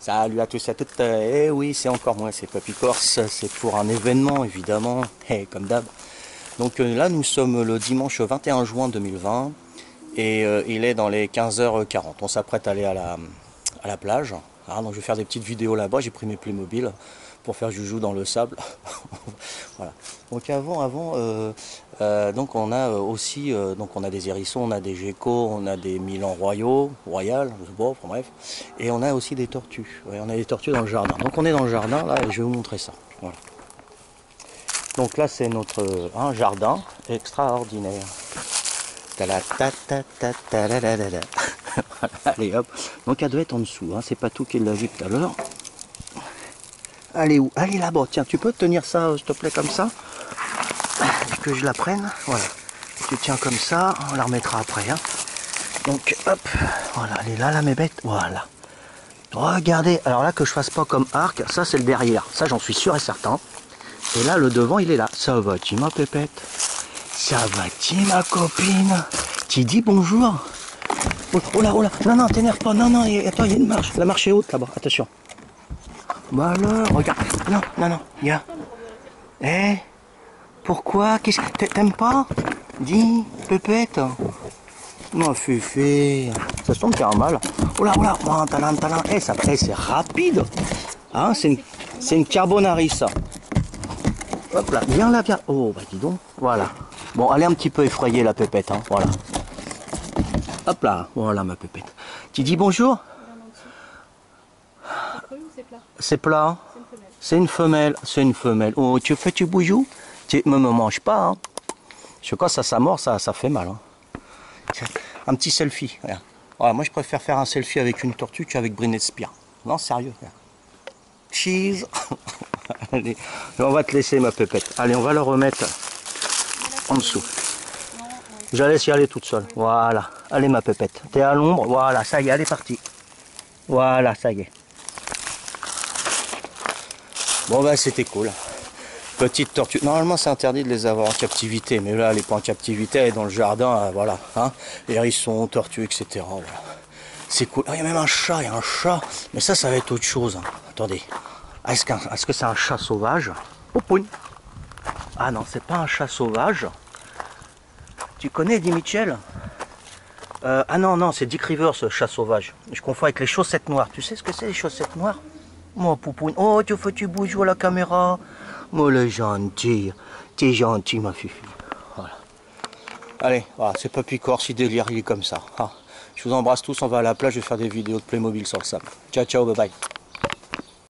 Salut à tous et à toutes. Eh oui, c'est encore moi, c'est Papy Corse. C'est pour un événement, évidemment, eh, comme d'hab. Donc euh, là, nous sommes le dimanche 21 juin 2020 et euh, il est dans les 15h40. On s'apprête à aller à la plage. Donc je vais faire des petites vidéos là-bas. J'ai pris mes Playmobil pour faire joujou dans le sable. voilà. Donc avant, avant, euh, euh, donc on a aussi, euh, donc on a des hérissons, on a des geckos, on a des Milan royaux, royal, je enfin, bref, et on a aussi des tortues. On a des tortues dans le jardin. Donc on est dans le jardin là, et je vais vous montrer ça. Voilà. Donc là c'est notre jardin extraordinaire. Ta, ta, ta, ta, Allez hop. Donc elle doit être en dessous. Hein. C'est pas tout qui l'a vu tout à l'heure. Allez où? Allez là-bas. Tiens, tu peux tenir ça, euh, s'il te plaît, comme ça? Que je la prenne. Voilà. Tu tiens comme ça. On la remettra après. Hein. Donc hop. Voilà. Elle est là, la mébête. Voilà. Regardez. Alors là, que je fasse pas comme arc. Ça, c'est le derrière. Ça, j'en suis sûr et certain. Et là, le devant, il est là. Ça va-tu, ma pépette? Ça va-tu, ma copine? Tu dis bonjour? Oh là, oh là, non, non, t'énerve pas, non, non, attends, il y a une marche, la marche est haute là-bas, attention. Bah alors, regarde, non, non, non, a... Eh Pourquoi? Qu'est-ce que... t'a- T'aimes pas? Dis, pépette. Non, Fufu, ça se tombe un mal. Oh là, oh là, oh, talent, talent, eh, ça, eh, c'est rapide. Hein, c'est une, c'est une carbonari, ça. Hop là, viens là, viens. Oh, bah dis donc, voilà. Bon, elle est un petit peu effrayée, la pépette, hein, voilà. Hop là, voilà ma pépette. Tu dis bonjour C'est plat. C'est une femelle. C'est une femelle. Oh, tu fais tu boujou Tu me, me mange pas. Hein. Je sais quoi, ça, ça mord, ça, ça fait mal. hein. Un petit selfie. moi, je préfère faire un selfie avec une tortue qu'avec Britney Spears. Non, sérieux. Cheese. Allez, on va te laisser ma pépette. Allez, on va le remettre en dessous. Je la laisse y aller toute seule. Voilà. Allez ma pépette. T'es à l'ombre. Voilà, ça y est, elle est partie. Voilà, ça y est. Bon bah c'était cool. Petite tortue. Normalement c'est interdit de les avoir en captivité, mais là elle est pas en captivité, elle est dans le jardin, euh, voilà. Hein Hérissons, tortues, etc. Voilà. C'est cool. Ah, il y a même un chat, il y a un chat. Mais ça, ça va être autre chose. hein. Attendez. Ah, Est-ce que c'est un chat sauvage? Oh. Ah non, c'est pas un chat sauvage. Tu connais, dit Mitchell Euh, Ah non, non, c'est Dick Rivers, chat sauvage. Je confonds avec les chaussettes noires. Tu sais ce que c'est, les chaussettes noires Moi, poupouine. Oh, tu fais tu bouges à la caméra. Moi, le gentil. T'es gentil, ma fifi. Voilà. Allez, voilà, c'est Papy Corse, il délire, il est comme ça. Ah. Je vous embrasse tous, on va à la plage, je vais faire des vidéos de Playmobil sur le sable. Ciao, ciao, bye bye.